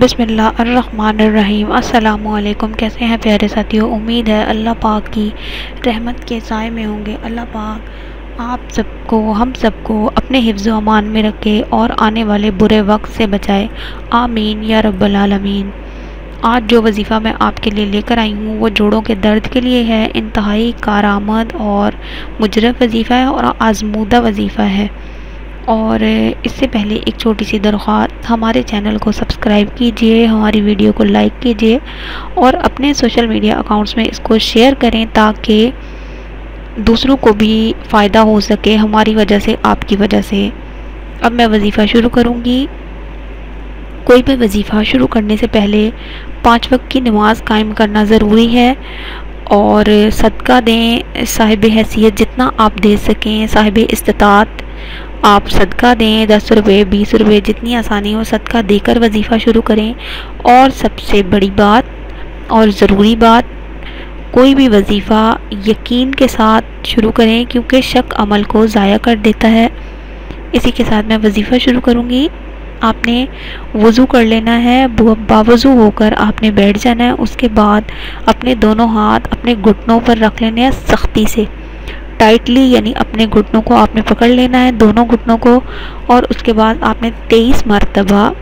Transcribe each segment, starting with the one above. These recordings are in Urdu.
بسم اللہ الرحمن الرحیم۔ السلام علیکم۔ کیسے ہیں پیارے ساتھیوں امید ہے اللہ پاک کی رحمت کے سائے میں ہوں گے۔ اللہ پاک آپ سب کو، ہم سب کو اپنے حفظ و امان میں رکھے اور آنے والے برے وقت سے بچائے۔ آمین۔ یا رب العالمین۔ آج جو وظیفہ میں آپ کے لیے لے کر آئی ہوں، وہ جوڑوں کے درد کے لیے ہے، انتہائی کارآمد اور مجرب وظیفہ ہے اور آزمودہ وظیفہ ہے۔ اور اس سے پہلے ایک چھوٹی سی درخواست، ہمارے چینل کو سبسکرائب کیجیے، ہماری ویڈیو کو لائک کیجیے اور اپنے سوشل میڈیا اکاؤنٹس میں اس کو شیئر کریں تاکہ دوسروں کو بھی فائدہ ہو سکے ہماری وجہ سے، آپ کی وجہ سے۔ اب میں وظیفہ شروع کروں گی۔ کوئی بھی وظیفہ شروع کرنے سے پہلے پانچ وقت کی نماز قائم کرنا ضروری ہے اور صدقہ دیں، صاحب حیثیت جتنا آپ دے سکیں، صاحب استطاعت آپ صدقہ دیں، دس روپے، بیس روپے، جتنی آسانی ہو صدقہ دے کر وظیفہ شروع کریں۔ اور سب سے بڑی بات اور ضروری بات، کوئی بھی وظیفہ یقین کے ساتھ شروع کریں کیونکہ شک عمل کو ضائع کر دیتا ہے۔ اسی کے ساتھ میں وظیفہ شروع کروں گی۔ آپ نے وضو کر لینا ہے باوضو ہو کر آپ نے بیٹھ جانا ہے، اس کے بعد اپنے دونوں ہاتھ اپنے گھٹنوں پر رکھ لینے ہیں سختی سے۔ ٹائٹلی یعنی اپنے گھٹنوں کو آپ نے پکڑ لینا ہے، دونوں گھٹنوں کو، اور اس کے بعد آپ نے تیئیس مرتبہ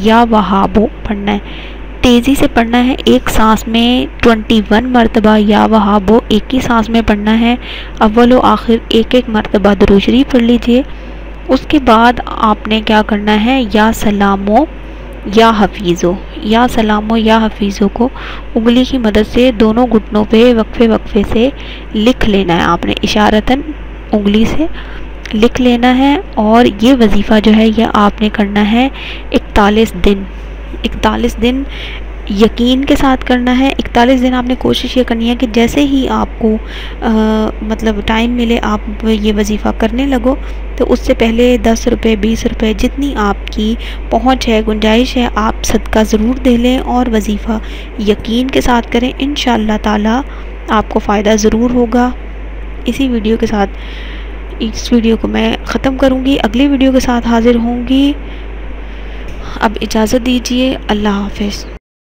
یا وہابو پڑھنا ہے۔ تیزی سے پڑھنا ہے، ایک سانس میں ٹونٹی ون مرتبہ یا وہابو ایک ہی سانس میں پڑھنا ہے۔ اول و آخر ایک ایک مرتبہ دروشری پڑھ لیجیے۔ اس کے بعد آپ نے کیا کرنا ہے، یا سلامو یا حفیظو، یا سلامو یا حفیظو کو انگلی کی مدد سے دونوں گھٹنوں پہ وقفے وقفے سے لکھ لینا ہے۔ آپ نے اشارتاً انگلی سے لکھ لینا ہے اور یہ وظیفہ جو ہے یہ آپ نے کرنا ہے اکتالیس دن۔ اکتالیس دن یقین کے ساتھ کرنا ہے۔ اکتالیس دن آپ نے کوشش یہ کرنی ہے کہ جیسے ہی آپ کو مطلب ٹائم ملے، آپ یہ وظیفہ کرنے لگو، تو اس سے پہلے دس روپے، بیس روپے جتنی آپ کی پہنچ ہے، گنجائش ہے، آپ صدقہ ضرور دے لیں اور وظیفہ یقین کے ساتھ کریں۔ ان شاء اللہ تعالیٰ آپ کو فائدہ ضرور ہوگا۔ اسی ویڈیو کے ساتھ، اس ویڈیو کو میں ختم کروں گی۔ اگلی ویڈیو کے ساتھ حاضر ہوں گی۔ اب اجازت دیجیے اللہ حافظ۔